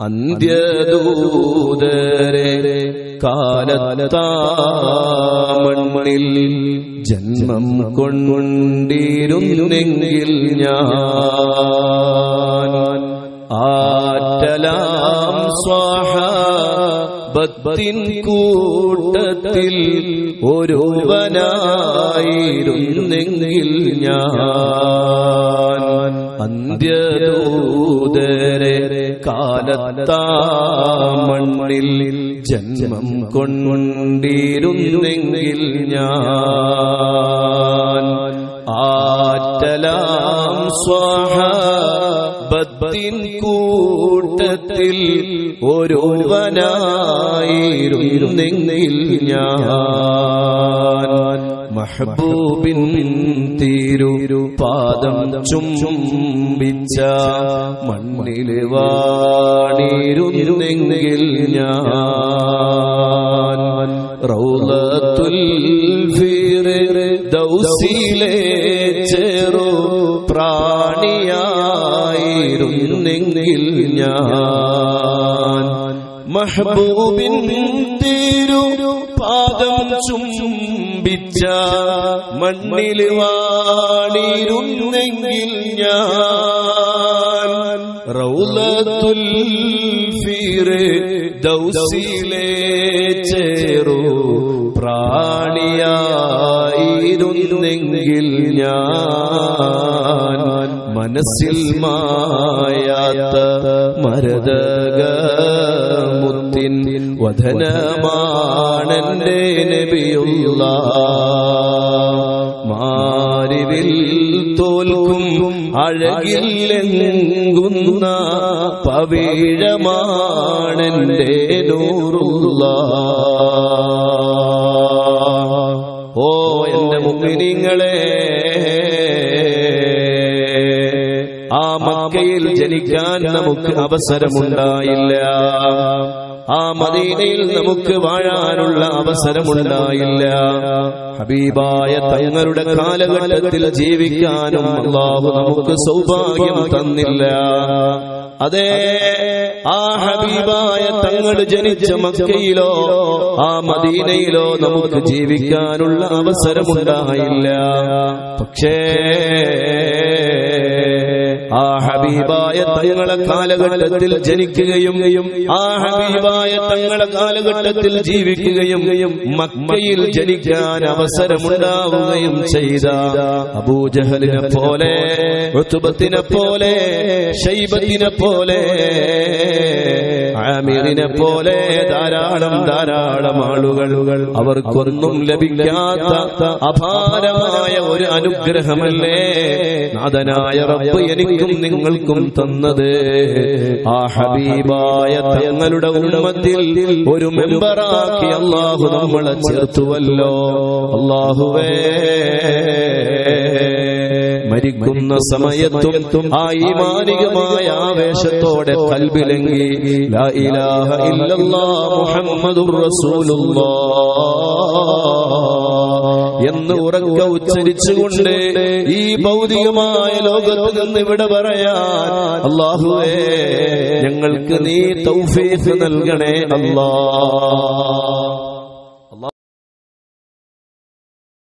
അന്ത്യദൂതരെ കാലത്താമണ്ണിൽ ജന്മം കൊണ്ടിരുന്നെങ്കിൽ ഞാൻ ആറ്റലാം സ്വാഹ സ്വാഹബത്തിൻ കൂട്ടത്തിൽ ഒരുവനായിരുന്നെങ്കിൽ ഞാൻ കാലത്താമണ്ണിൽ ജന്മം കൊണ്ടിരുന്നെങ്കിൽ ഞാൻ. ആറ്റലാം സ്വാഹ ബദ്ബിൻ കൂട്ടത്തിൽ ഒരുവനായിരുന്നെങ്കിൽ ഞാൻ. മഹബൂബിൻ തീരു പാദം ചുംബിച്ച മണ്ണിൽ വാണിരുന്നെങ്കിൽ ഞാൻ റൗലത്തുൽ ദൗസിലെ ചെറു പ്രാണിയായിരുന്നെങ്കിൽ ഞാൻ മഹബൂബിൻ തീരു പാദം ചുംബിച്ച മണ്ണിൽ വാണിരുന്നെങ്കിൽ ഞാൻ റൗലത്തുൽ ഫീറെ ദൗസിലെ ചേറു പ്രാണിയായിരുന്നെങ്കിൽ ഞാൻ മനസ്സിൽ മായാത്ത മരതക മുത്തിൻ വധനമാണെന്റെ നബിയുള്ള മാരിവിൽ തോൽക്കും അഴകില്ലെങ്കുന്ന പവിഴമാണെന്റെ നൂറുള്ള. ഓ എന്റെ മുമ്പിനിങ്ങളെ ആ മക്കയിൽ ജനിക്കാൻ നമുക്ക് അവസരമുണ്ടായില്ല. ആ മദീനയിൽ നമുക്ക് വാഴാനുള്ള അവസരമുണ്ടായില്ല. ഹബീബായ തങ്ങളുടെ കാലഘട്ടത്തിൽ ജീവിക്കാനും അള്ളാഹു നമുക്ക് സൗഭാഗ്യം തന്നില്ല. അതെ ആ ഹബീബായ തങ്ങൾ ജനിച്ച മക്കയിലോ ആ മദീനയിലോ നമുക്ക് ജീവിക്കാനുള്ള അവസരമുണ്ടായില്ല. പക്ഷേ ആ ഹബീബായ തങ്ങളെ കാലഘട്ടത്തിൽ ജനിക്കുകയും ആ ഹബീബായ തങ്ങളെ കാലഘട്ടത്തിൽ ജീവിക്കുകയും മക്കയിൽ ജനിക്കാൻ അവസരമുണ്ടാവുകയും ചെയ്ത അബൂജഹലിനെ പോലെ ഋതുബത്തിനെ പോലെ ശൈബത്തിനെ പോലെ ആമിറിനെ പോലെ ധാരാളം ധാരാളം ആളുകൾ അവർക്കൊന്നും ലഭിക്കാത്ത അപാരമായ ഒരു അനുഗ്രഹമല്ലേ? നാഥനായ റബ്ബ് എനിക്കും നിങ്ങൾക്കും തന്നത്. ആ ഹബീബായ തങ്ങളുടെ ഉമ്മത്തിൽ ഒരു മെമ്പറാക്കി അള്ളാഹു നമ്മളെ ചേർത്തുവല്ലോ. അള്ളാഹുവേ മരിക്കുന്ന സമയത്തും ആ ഈമാനികമായ ആവേശത്തോടെ കൽബിലെങ്കി ലാ ഇലാഹ ഇല്ലല്ലാഹ് മുഹമ്മദുർ റസൂലുള്ളാഹ് എന്ന് ഉറക്ക ഉച്ചരിച്ചുകൊണ്ട് ഈ ഭൗതികമായ ലോകത്ത് നിന്ന് ഇവിടെ പറയാൻ അള്ളാഹുവേ ഞങ്ങൾക്ക് നീ തൗഫീഖ് നൽകണേ അല്ലാ.